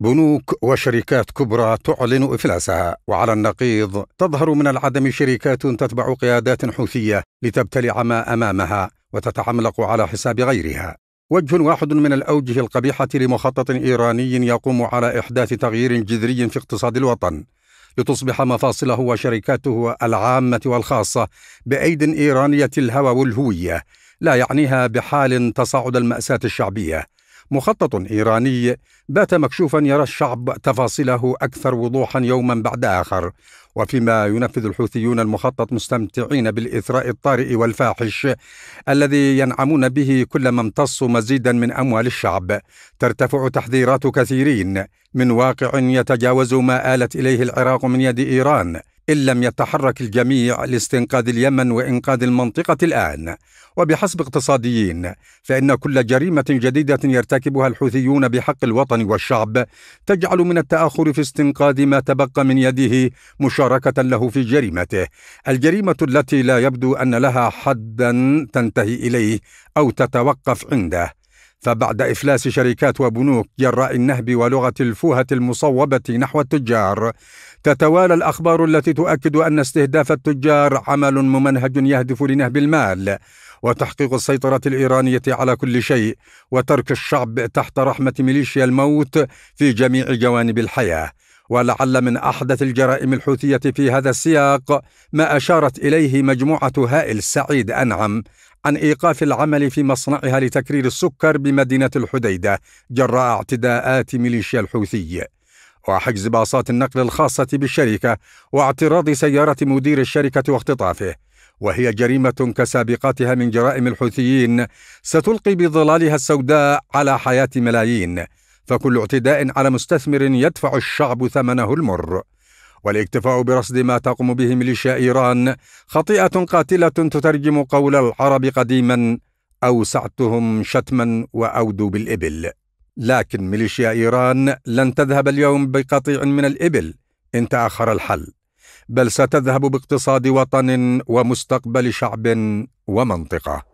بنوك وشركات كبرى تعلن إفلاسها وعلى النقيض تظهر من العدم شركات تتبع قيادات حوثية لتبتلع ما أمامها وتتعملق على حساب غيرها. وجه واحد من الأوجه القبيحة لمخطط إيراني يقوم على إحداث تغيير جذري في اقتصاد الوطن لتصبح مفاصله وشركاته العامة والخاصة بأيد إيرانية الهوى والهوية لا يعنيها بحال تصاعد المأساة الشعبية. مخطط إيراني بات مكشوفا يرى الشعب تفاصيله أكثر وضوحا يوما بعد آخر. وفيما ينفذ الحوثيون المخطط مستمتعين بالإثراء الطارئ والفاحش الذي ينعمون به كلما امتصوا مزيدا من أموال الشعب. ترتفع تحذيرات كثيرين. من واقع يتجاوز ما آلت إليه العراق من يد إيران. إن لم يتحرك الجميع لاستنقاذ اليمن وإنقاذ المنطقة الآن. وبحسب اقتصاديين فإن كل جريمة جديدة يرتكبها الحوثيون بحق الوطن والشعب تجعل من التأخر في استنقاذ ما تبقى من يده مشاركة له في جريمته. الجريمة التي لا يبدو أن لها حدا تنتهي إليه أو تتوقف عنده. فبعد إفلاس شركات وبنوك جراء النهب ولغة الفوهة المصوبة نحو التجار تتوالى الأخبار التي تؤكد أن استهداف التجار عمل ممنهج يهدف لنهب المال وتحقيق السيطرة الإيرانية على كل شيء وترك الشعب تحت رحمة ميليشيا الموت في جميع جوانب الحياة. ولعل من أحدث الجرائم الحوثية في هذا السياق ما أشارت إليه مجموعة هائل السعيد أنعم عن إيقاف العمل في مصنعها لتكرير السكر بمدينة الحديدة جراء اعتداءات ميليشيا الحوثي. وحجز باصات النقل الخاصة بالشركة واعتراض سيارة مدير الشركة واختطافه. وهي جريمة كسابقاتها من جرائم الحوثيين ستلقي بظلالها السوداء على حياة ملايين. فكل اعتداء على مستثمر يدفع الشعب ثمنه المر. والاكتفاء برصد ما تقوم به ميليشيا إيران خطيئة قاتلة تترجم قول العرب قديما أوسعتهم شتما وأودوا بالإبل. لكن ميليشيا إيران لن تذهب اليوم بقطيع من الإبل إن تأخر الحل بل ستذهب باقتصاد وطن ومستقبل شعب ومنطقة.